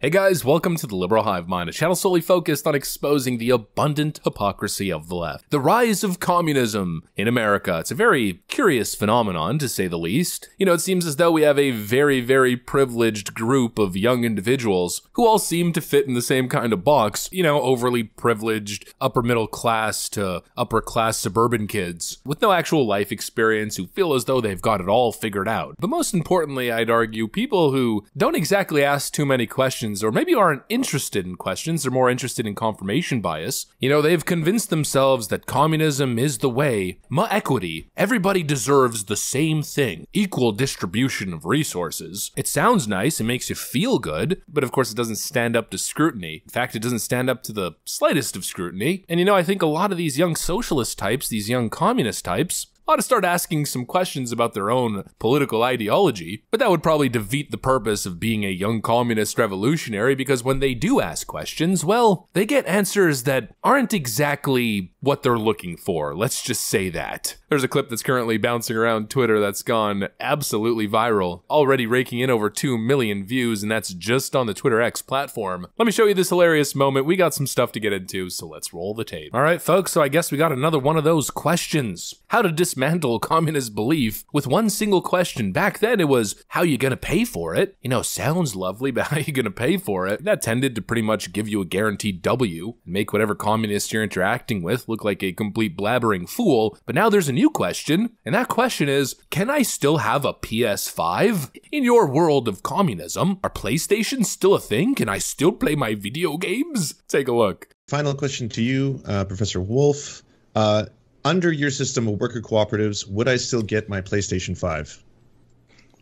Hey guys, welcome to the Liberal Hivemind, a channel solely focused on exposing the abundant hypocrisy of the left. The rise of communism in America. It's a very curious phenomenon, to say the least. You know, it seems as though we have a very, very privileged group of young individuals who all seem to fit in the same kind of box. You know, overly privileged, upper middle class to upper class suburban kids with no actual life experience who feel as though they've got it all figured out. But most importantly, I'd argue people who don't exactly ask too many questions questions, or maybe aren't interested in questions, they're more interested in confirmation bias. You know, they've convinced themselves that communism is the way, ma equity, everybody deserves the same thing, equal distribution of resources. It sounds nice, it makes you feel good, but of course it doesn't stand up to scrutiny. In fact, it doesn't stand up to the slightest of scrutiny. And you know, I think a lot of these young socialist types, these young communist types, ought to start asking some questions about their own political ideology, but that would probably defeat the purpose of being a young communist revolutionary because when they do ask questions, well, they get answers that aren't exactly what they're looking for. Let's just say that. There's a clip that's currently bouncing around Twitter that's gone absolutely viral, already raking in over 2 million views, and that's just on the Twitter X platform. Let me show you this hilarious moment. We got some stuff to get into, so let's roll the tape. All right, folks, so I guess we got another one of those questions. How to dismantle communist belief with one single question. Back then, it was, how you gonna pay for it? You know, sounds lovely, but how you gonna pay for it? That tended to pretty much give you a guaranteed W and make whatever communist you're interacting with look like a complete blabbering fool. But now there's a new question, and that question is Can I still have a PS5? In your world of communism, are PlayStations still a thing? Can I still play my video games? Take a look. Final question to you, uh, Professor Wolff. Uh, under your system of worker cooperatives, would I still get my PlayStation 5?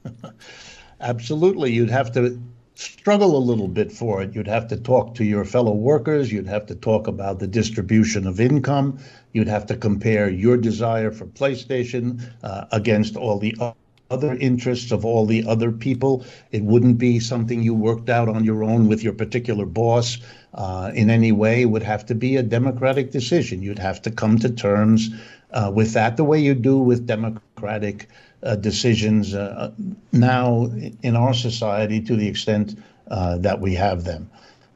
Absolutely. You'd have to struggle a little bit for it. You'd have to talk to your fellow workers. You'd have to talk about the distribution of income. You'd have to compare your desire for PlayStation uh, against all the other interests of all the other people. It wouldn't be something you worked out on your own with your particular boss uh, in any way. It would have to be a democratic decision. You'd have to come to terms uh, with that the way you do with democratic uh, decisions uh, now in our society to the extent uh, that we have them.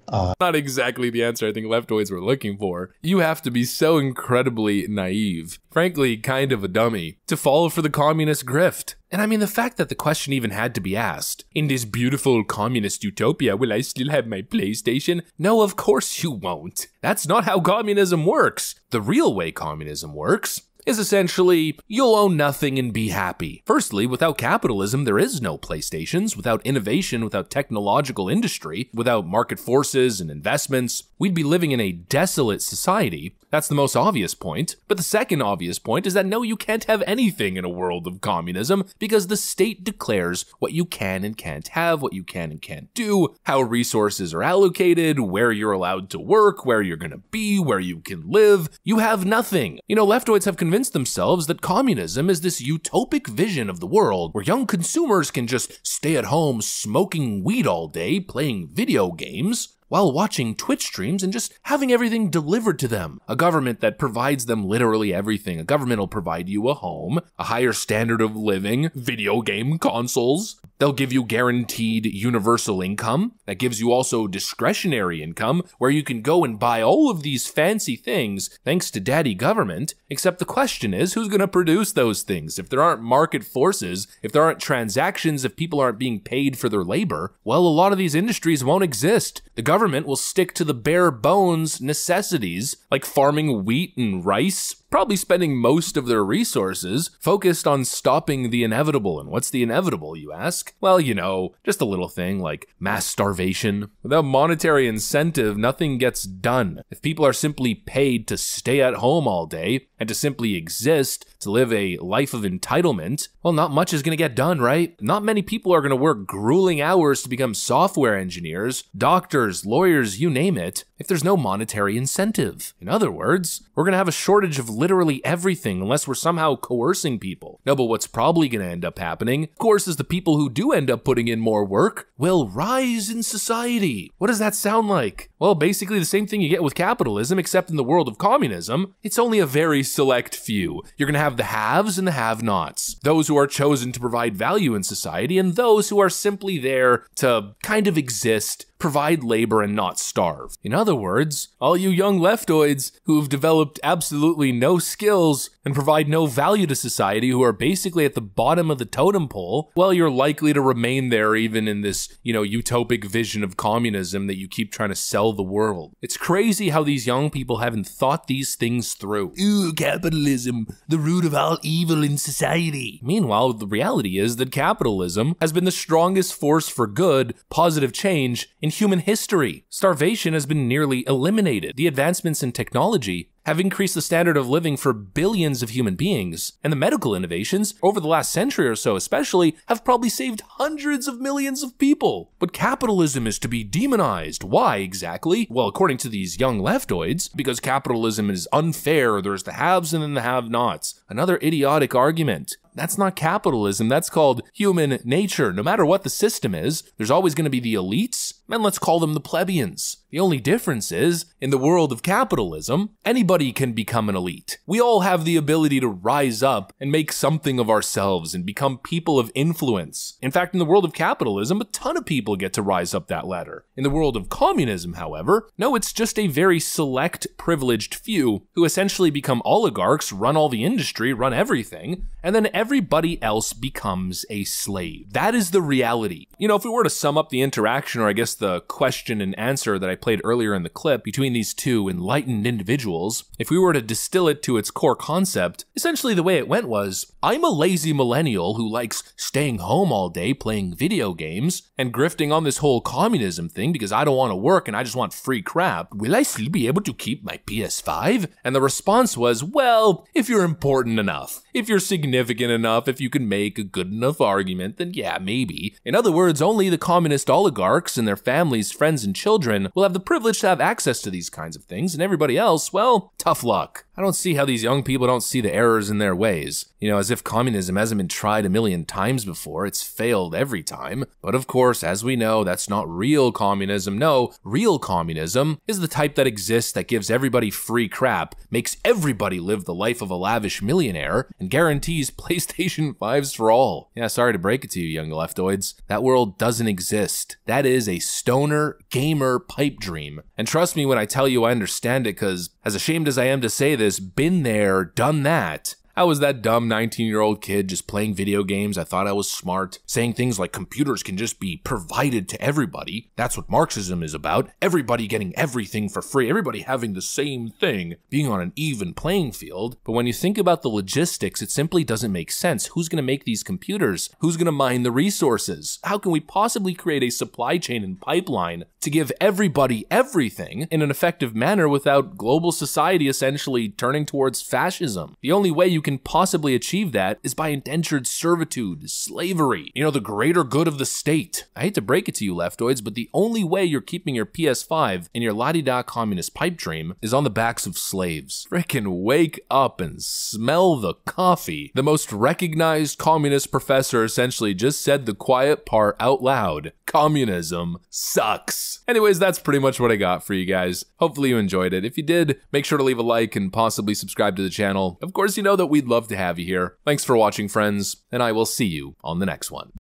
Uh, Not exactly the answer I think leftoids were looking for. You have to be so incredibly naive, frankly, kind of a dummy, to fall for the communist grift. And I mean, the fact that the question even had to be asked in this beautiful communist utopia, will I still have my PlayStation? No, of course you won't. That's not how communism works. The real way communism works is essentially you'll own nothing and be happy. Firstly, without capitalism, there is no PlayStations. Without innovation, without technological industry, without market forces and investments, we'd be living in a desolate society. That's the most obvious point. But the second obvious point is that no, you can't have anything in a world of communism because the state declares what you can and can't have, what you can and can't do, how resources are allocated, where you're allowed to work, where you're gonna be, where you can live. You have nothing. You know, leftoids have convinced themselves that communism is this utopic vision of the world where young consumers can just stay at home smoking weed all day, playing video games while watching Twitch streams and just having everything delivered to them. A government that provides them literally everything. A government will provide you a home, a higher standard of living, video game consoles. They'll give you guaranteed universal income. That gives you also discretionary income where you can go and buy all of these fancy things thanks to daddy government. Except the question is who's going to produce those things? If there aren't market forces, if there aren't transactions, if people aren't being paid for their labor, well, a lot of these industries won't exist. The government government will stick to the bare bones necessities like farming wheat and rice probably spending most of their resources focused on stopping the inevitable. And what's the inevitable, you ask? Well, you know, just a little thing like mass starvation. Without monetary incentive, nothing gets done. If people are simply paid to stay at home all day and to simply exist, to live a life of entitlement, well, not much is going to get done, right? Not many people are going to work grueling hours to become software engineers, doctors, lawyers, you name it, if there's no monetary incentive. In other words, we're going to have a shortage of literally everything unless we're somehow coercing people. No, but what's probably going to end up happening, of course, is the people who do end up putting in more work will rise in society. What does that sound like? Well, basically the same thing you get with capitalism, except in the world of communism, it's only a very select few. You're going to have the haves and the have nots, those who are chosen to provide value in society, and those who are simply there to kind of exist provide labor and not starve. In other words, all you young leftoids who've developed absolutely no skills and provide no value to society, who are basically at the bottom of the totem pole, well, you're likely to remain there even in this, you know, utopic vision of communism that you keep trying to sell the world. It's crazy how these young people haven't thought these things through. Ooh, capitalism, the root of all evil in society. Meanwhile, the reality is that capitalism has been the strongest force for good, positive change in human history. Starvation has been nearly eliminated. The advancements in technology have increased the standard of living for billions of human beings, and the medical innovations, over the last century or so especially, have probably saved hundreds of millions of people. But capitalism is to be demonized. Why exactly? Well, according to these young leftoids, because capitalism is unfair, there's the haves and then the have nots. Another idiotic argument. That's not capitalism. That's called human nature. No matter what the system is, there's always going to be the elites, and let's call them the plebeians. The only difference is, in the world of capitalism, anybody can become an elite. We all have the ability to rise up and make something of ourselves and become people of influence. In fact, in the world of capitalism, a ton of people get to rise up that ladder. In the world of communism, however, no, it's just a very select, privileged few who essentially become oligarchs, run all the industry, run everything, and then everybody else becomes a slave. That is the reality. You know, if we were to sum up the interaction, or I guess the question and answer that I played earlier in the clip between these two enlightened individuals, if we were to distill it to its core concept, essentially the way it went was I'm a lazy millennial who likes staying home all day playing video games and grifting on this whole communism thing because I don't want to work and I just want free crap. Will I still be able to keep my PS5? And the response was, well, if you're important enough, if you're significant enough, if you can make a good enough argument, then yeah, maybe. In other words, only the communist oligarchs and their families, friends, and children will have the privilege to have access to these kinds of things, and everybody else, well, tough luck. I don't see how these young people don't see the errors in their ways. You know, as if communism hasn't been tried a million times before, it's failed every time. But of course, as we know, that's not real communism. No, real communism is the type that exists that gives everybody free crap, makes everybody live the life of a lavish millionaire, and guarantees PlayStation 5s for all. Yeah, sorry to break it to you, young leftoids. That world doesn't exist. That is a stoner, gamer pipe dream. And trust me when I tell you I understand it, because as ashamed as I am to say this, been there, done that. I was that dumb 19 year old kid just playing video games. I thought I was smart, saying things like computers can just be provided to everybody. That's what Marxism is about. Everybody getting everything for free, everybody having the same thing, being on an even playing field. But when you think about the logistics, it simply doesn't make sense. Who's going to make these computers? Who's going to mine the resources? How can we possibly create a supply chain and pipeline to give everybody everything in an effective manner without global society essentially turning towards fascism? The only way you can possibly achieve that is by indentured servitude, slavery, you know, the greater good of the state. I hate to break it to you, leftoids, but the only way you're keeping your PS5 and your la da communist pipe dream is on the backs of slaves. Frickin' wake up and smell the coffee. The most recognized communist professor essentially just said the quiet part out loud. Communism sucks. Anyways, that's pretty much what I got for you guys. Hopefully you enjoyed it. If you did, make sure to leave a like and possibly subscribe to the channel. Of course, you know that we'd love to have you here. Thanks for watching, friends, and I will see you on the next one.